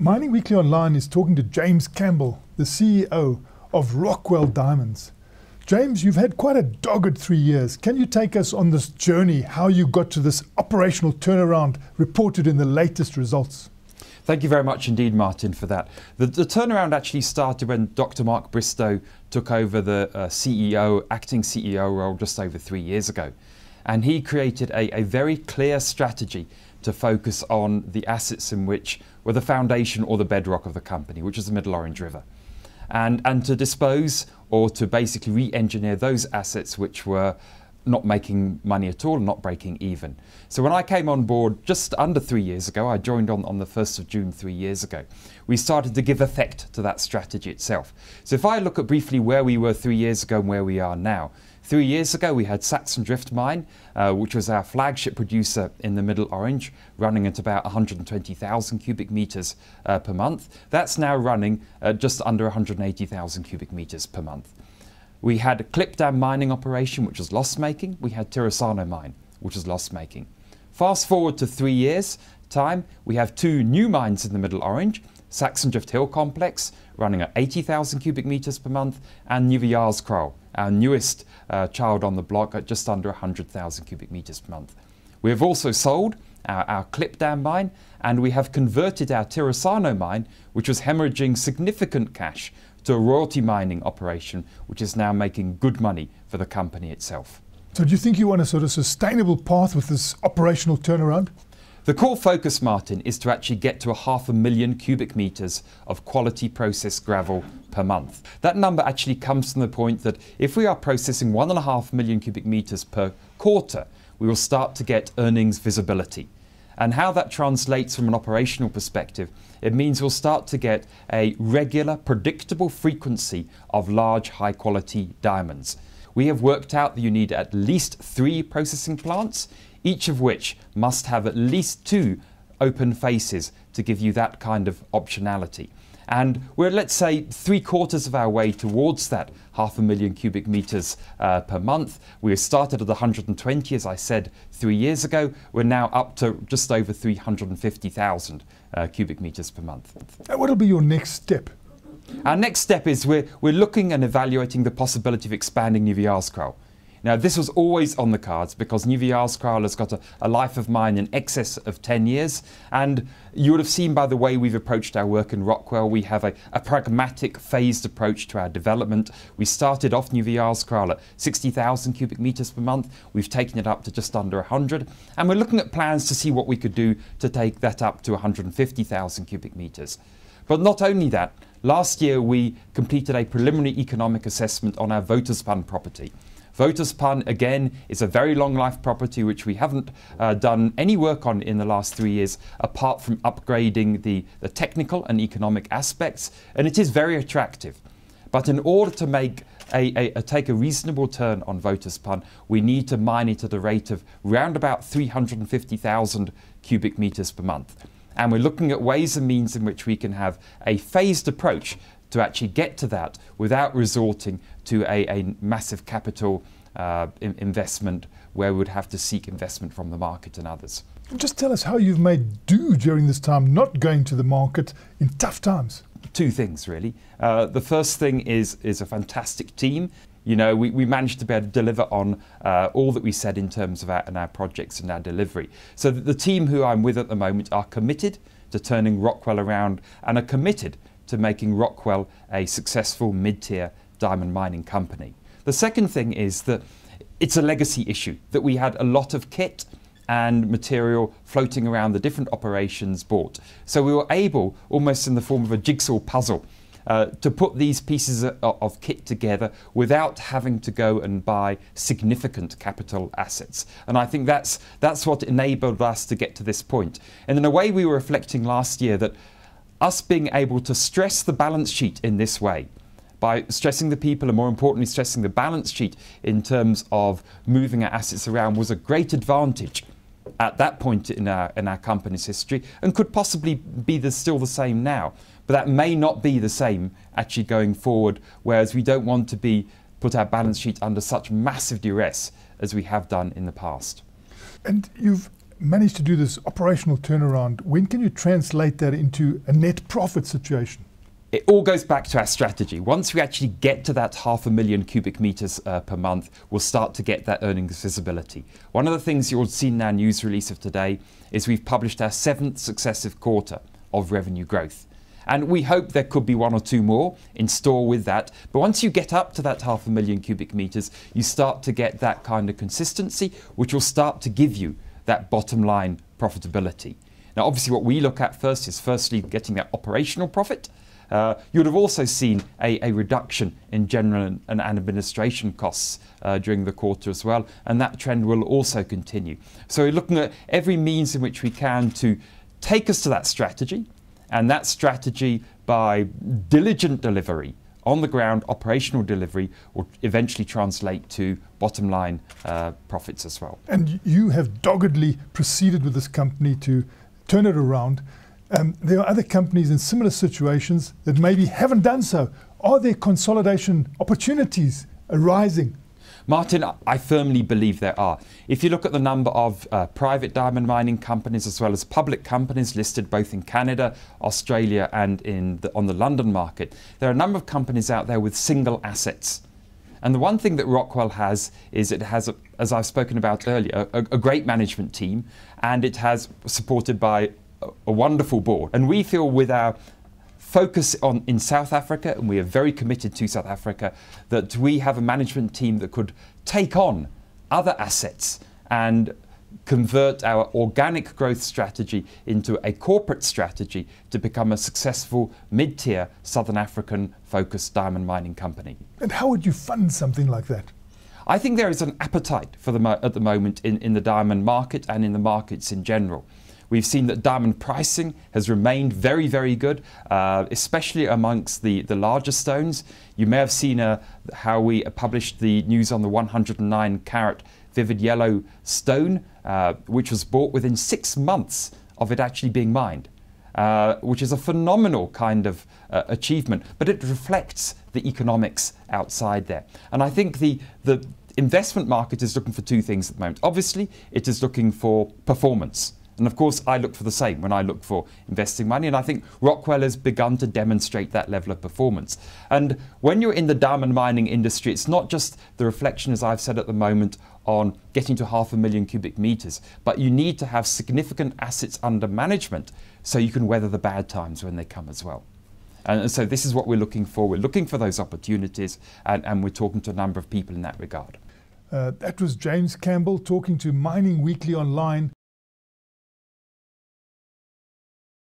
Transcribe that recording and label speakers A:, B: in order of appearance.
A: Mining Weekly Online is talking to James Campbell, the CEO of Rockwell Diamonds. James, you've had quite a dogged three years. Can you take us on this journey, how you got to this operational turnaround reported in the latest results?
B: Thank you very much indeed, Martin, for that. The, the turnaround actually started when Dr. Mark Bristow took over the uh, CEO, acting CEO role just over three years ago. And he created a, a very clear strategy to focus on the assets in which were the foundation or the bedrock of the company, which is the Middle Orange River. And, and to dispose or to basically re engineer those assets which were not making money at all, not breaking even. So when I came on board just under three years ago, I joined on, on the 1st of June three years ago, we started to give effect to that strategy itself. So if I look at briefly where we were three years ago and where we are now, Three years ago, we had Saxendrift Mine, uh, which was our flagship producer in the Middle Orange, running at about 120,000 cubic meters uh, per month. That's now running just under 180,000 cubic meters per month. We had Klipdam mining operation, which was loss making. We had Tirisano mine, which was loss making. Fast forward to three years' time, we have two new mines in the Middle Orange Saxendrift Hill Complex, running at 80,000 cubic meters per month, and Jaarskraal, our newest uh, child on the block at just under 100,000 cubic meters per month. We have also sold our, our Klipdam mine and we have converted our Tirisano mine, which was hemorrhaging significant cash, to a royalty mining operation, which is now making good money for the company itself.
A: So, do you think you want a sort of sustainable path with this operational turnaround?
B: The core focus, Martin, is to actually get to a half a million cubic metres of quality processed gravel per month. That number actually comes from the point that if we are processing one and a half million cubic metres per quarter, we will start to get earnings visibility. And how that translates from an operational perspective, it means we'll start to get a regular, predictable frequency of large, high quality diamonds. We have worked out that you need at least three processing plants each of which must have at least two open faces to give you that kind of optionality. And we're, let's say, three quarters of our way towards that half a million cubic meters uh, per month. We started at 120, as I said, three years ago. We're now up to just over 350,000 uh, cubic meters per month.
A: What will be your next step?
B: Our next step is we're, we're looking and evaluating the possibility of expanding Nieuwejaarskraal. Now, this was always on the cards because Nieuwejaarskraal has got a, a, life of mine in excess of 10 years. And you would have seen by the way we've approached our work in Rockwell, we have a, a pragmatic, phased approach to our development. We started off Nieuwejaarskraal at 60,000 cubic metres per month. We've taken it up to just under 100. And we're looking at plans to see what we could do to take that up to 150,000 cubic metres. But not only that, last year we completed a preliminary economic assessment on our Wouters property. Wouters again, is a very long life property which we haven't uh, done any work on in the last three years apart from upgrading the, the technical and economic aspects, and it is very attractive. But in order to make a, a, a, take a reasonable turn on Wouters we need to mine it at a rate of round about 350,000 cubic meters per month. And we're looking at ways and means in which we can have a phased approach to actually get to that without resorting to a, a massive capital uh, investment where we would have to seek investment from the market and others.
A: Just tell us how you've made do during this time, not going to the market in tough times.
B: Two things, really. Uh, the first thing is, is a fantastic team. You know, we, we managed to be able to deliver on uh, all that we said in terms of our, and our projects and our delivery. So the team who I'm with at the moment are committed to turning Rockwell around and are committed to making Rockwell a successful mid tier diamond mining company. The second thing is that it's a legacy issue, that we had a lot of kit and material floating around the different operations bought. So we were able, almost in the form of a jigsaw puzzle, uh, to put these pieces of, of, kit together without having to go and buy significant capital assets. And I think that's, that's what enabled us to get to this point. And in a way, we were reflecting last year that us being able to stress the balance sheet in this way, by stressing the people and more importantly stressing the balance sheet in terms of moving our assets around was a great advantage at that point in our, in our company's history and could possibly be the, still the same now. But that may not be the same actually going forward, whereas we don't want to be put our balance sheet under such massive duress as we have done in the past.
A: And you've managed to do this operational turnaround, when can you translate that into a net profit situation?
B: it all goes back to our strategy. Once we actually get to that half a million cubic meters uh, per month, we'll start to get that earnings visibility. One of the things you'll see in our news release of today is we've published our seventh successive quarter of revenue growth. And we hope there could be one or two more in store with that. But once you get up to that half a million cubic meters, you start to get that kind of consistency, which will start to give you that bottom line profitability. Now, obviously, what we look at first is firstly getting that operational profit. Uh, you would have also seen a, a reduction in general and, and administration costs uh, during the quarter as well, and that trend will also continue. So we're looking at every means in which we can to take us to that strategy, and that strategy by diligent delivery on the ground operational delivery will eventually translate to bottom line uh, profits as well.
A: And you have doggedly proceeded with this company to turn it around. Um, there are other companies in similar situations that maybe haven't done so. Are there consolidation opportunities arising?
B: Martin, I firmly believe there are. If you look at the number of uh, private diamond mining companies as well as public companies listed both in Canada, Australia, and in the, on the London market, there are a number of companies out there with single assets. And the one thing that Rockwell has is it has, a, as I've spoken about earlier, a, a great management team, and it has supported by a wonderful board. And we feel with our focus on in South Africa, and we are very committed to South Africa, that we have a management team that could take on other assets and convert our organic growth strategy into a corporate strategy to become a successful mid-tier Southern African focused diamond mining company.
A: And how would you fund something like that?
B: I think there is an appetite for the at the moment in, in the diamond market and in the markets in general. We've seen that diamond pricing has remained very, very good, uh, especially amongst the, the larger stones. You may have seen uh, how we published the news on the 109 carat vivid yellow stone, uh, which was bought within six months of it actually being mined. Uh, which is a phenomenal kind of uh, achievement, but it reflects the economics outside there. And I think the, the investment market is looking for two things at the moment. Obviously, it is looking for performance. And of course, I look for the same when I look for investing money. And I think Rockwell has begun to demonstrate that level of performance. And when you're in the diamond mining industry, it's not just the reflection, as I've said at the moment, on getting to half a million cubic meters, but you need to have significant assets under management so you can weather the bad times when they come as well. And so this is what we're looking for. We're looking for those opportunities, and, and we're talking to a number of people in that regard.
A: Uh, that was James Campbell talking to Mining Weekly Online.